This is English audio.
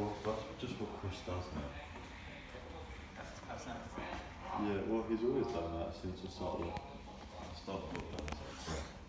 That's just what Chris does now. Yeah, well, he's always done that since the start of, start of